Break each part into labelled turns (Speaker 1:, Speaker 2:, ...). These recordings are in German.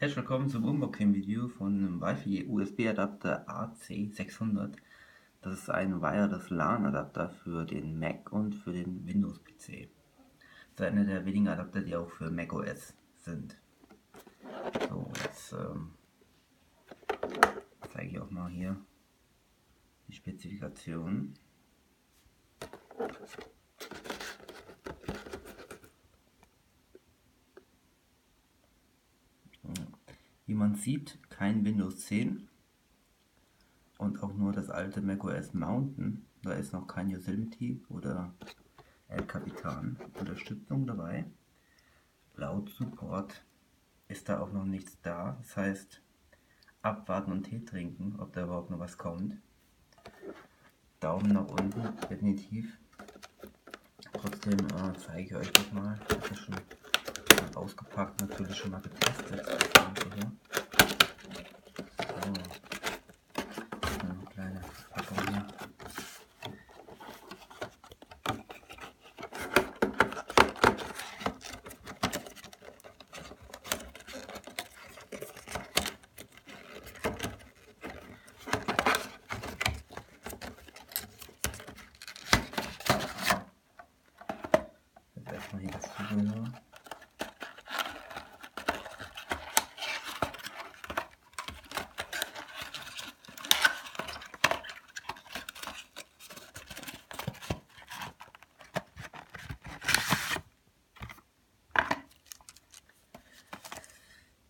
Speaker 1: Herzlich willkommen zum Unboxing-Video von einem Wi-Fi USB-Adapter AC600. Das ist ein Wireless LAN-Adapter für den Mac und für den Windows-PC. Das ist einer der wenigen Adapter, die auch für macOS sind. So, jetzt ähm, zeige ich auch mal hier die Spezifikationen. Wie man sieht, kein Windows 10 und auch nur das alte macOS Mountain. Da ist noch kein Yosemite oder El Capitan Unterstützung dabei. Laut Support ist da auch noch nichts da. Das heißt, abwarten und Tee trinken, ob da überhaupt noch was kommt. Daumen nach unten, definitiv. Trotzdem äh, zeige ich euch das mal. Das ist schon ausgepackt, natürlich schon mal getestet. erstmal hier das Zubehör.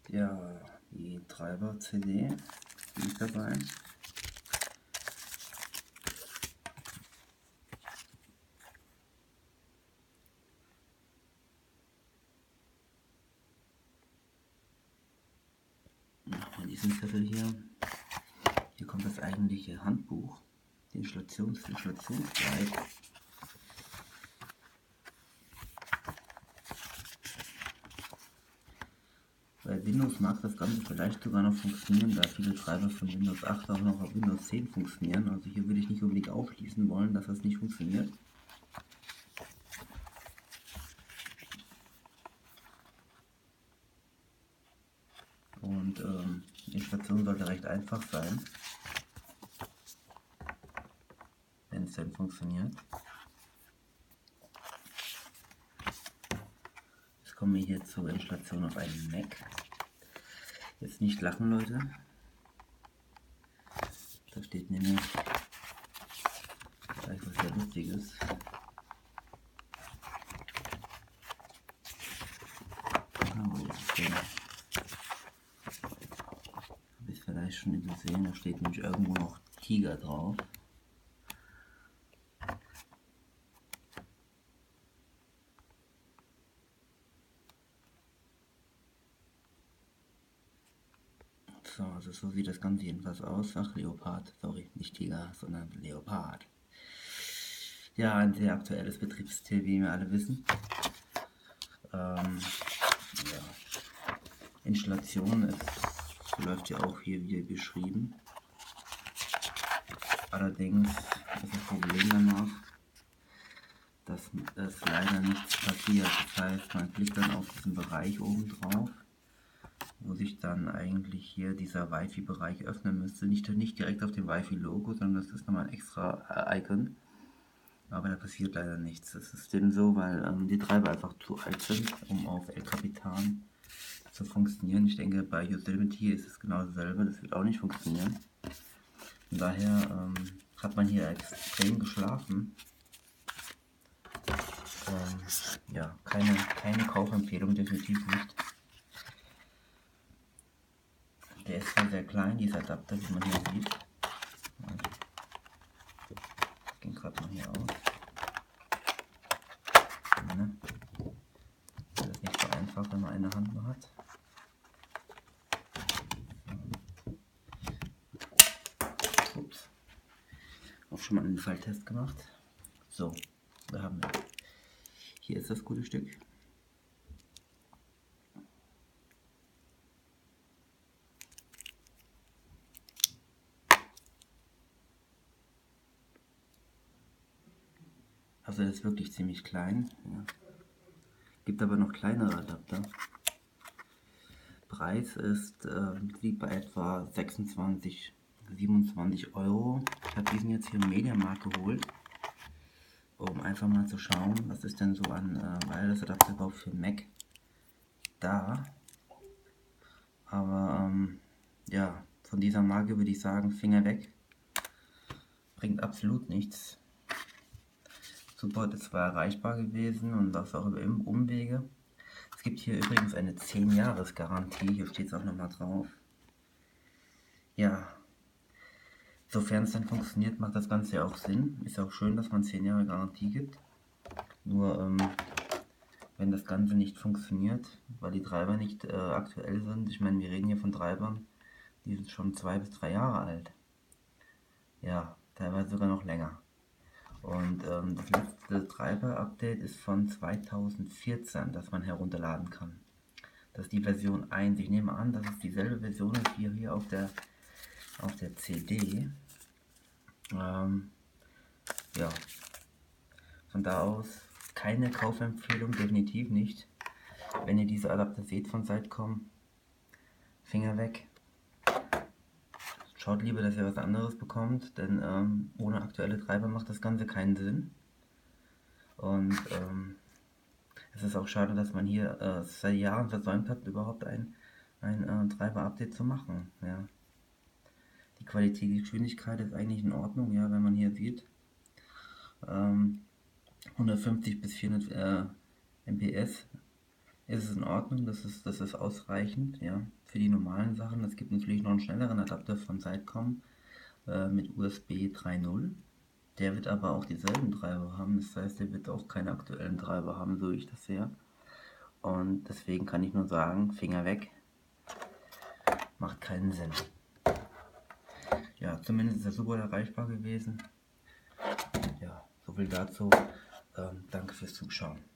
Speaker 1: Ja, Treiber-CD, die ist dabei. diesen Zettel hier. Hier kommt das eigentliche Handbuch, die Installations Installationsguide. Bei Windows mag das Ganze vielleicht sogar noch funktionieren, da viele Treiber von Windows 8 auch noch auf Windows 10 funktionieren. Also hier würde ich nicht unbedingt ausschließen wollen, dass das nicht funktioniert. Und ähm, die Installation sollte recht einfach sein, wenn es denn funktioniert. Wir hier zur Installation auf einen Mac. Jetzt nicht lachen, Leute. Da steht nämlich gleich was sehr Lustiges. vielleicht schon gesehen, da steht nämlich irgendwo noch Tiger drauf. So, also so sieht das Ganze jedenfalls aus. Ach, Leopard, sorry, nicht Tiger, sondern Leopard. Ja, ein sehr aktuelles Betriebssystem, wie wir alle wissen. Ähm, ja. Installation ist läuft ja auch hier wieder beschrieben. Allerdings ist das Problem danach, dass es leider nichts passiert. Das heißt, man klickt dann auf diesen Bereich oben drauf, wo sich dann eigentlich hier dieser Wi-Fi-Bereich öffnen müsste. Nicht, nicht direkt auf dem Wi-Fi-Logo, sondern das ist nochmal ein extra Icon. Aber da passiert leider nichts. Das ist denn so, weil ähm, die Treiber einfach zu alt sind, um auf El Capitan zu funktionieren. Ich denke, bei Yosemite ist es genau dasselbe, das wird auch nicht funktionieren. Von daher ähm, hat man hier extrem geschlafen. Ähm, ja, keine, keine Kaufempfehlung, definitiv nicht. Der ist zwar sehr klein, dieser Adapter, wie man hier sieht. Ich ging gerade mal hier aus. Das ist nicht so einfach, wenn man eine Hand nur hat. auch schon mal einen Falltest gemacht. So, wir haben hier ist das gute Stück. Also das ist wirklich ziemlich klein. Ja. Gibt aber noch kleinere Adapter. Preis ist, äh, liegt bei etwa 26, 27 Euro. Ich habe diesen jetzt hier im Mediamarkt geholt, um einfach mal zu schauen, was ist denn so an äh, Wireless-Adapter überhaupt für Mac da. Aber ähm, ja, von dieser Marke würde ich sagen, Finger weg. Bringt absolut nichts. Support ist zwar erreichbar gewesen und das auch über Umwege. Es gibt hier übrigens eine 10-Jahres-Garantie, hier steht es auch nochmal drauf. Ja, sofern es dann funktioniert, macht das Ganze ja auch Sinn. Ist auch schön, dass man 10 Jahre Garantie gibt. Nur, ähm, wenn das Ganze nicht funktioniert, weil die Treiber nicht äh, aktuell sind, ich meine, wir reden hier von Treibern, die sind schon zwei bis drei Jahre alt. Ja, teilweise sogar noch länger. Und ähm, das letzte Treiber-Update ist von 2014, das man herunterladen kann. Das ist die Version 1. Ich nehme an, dass es dieselbe Version ist wie hier auf der, auf der CD. Ähm, ja, von da aus keine Kaufempfehlung, definitiv nicht. Wenn ihr diese Adapter seht von Sitecom, Finger weg. Schaut lieber, dass ihr was anderes bekommt, denn ähm, ohne aktuelle Treiber macht das Ganze keinen Sinn. Und ähm, es ist auch schade, dass man hier äh, seit Jahren versäumt hat, überhaupt ein, ein äh, Treiber-Update zu machen. Ja. Die Qualität, die Geschwindigkeit ist eigentlich in Ordnung, ja, wenn man hier sieht. Ähm, 150 bis 400 äh, MPS ist es in Ordnung, das ist, das ist ausreichend, ja für die normalen Sachen. Es gibt natürlich noch einen schnelleren Adapter von Sitecom äh, mit USB 3.0. Der wird aber auch dieselben Treiber haben, das heißt, der wird auch keine aktuellen Treiber haben, so ich das sehe. Und deswegen kann ich nur sagen, Finger weg, macht keinen Sinn. Ja, zumindest ist er super erreichbar gewesen. Ja, soviel dazu. Ähm, danke fürs Zuschauen.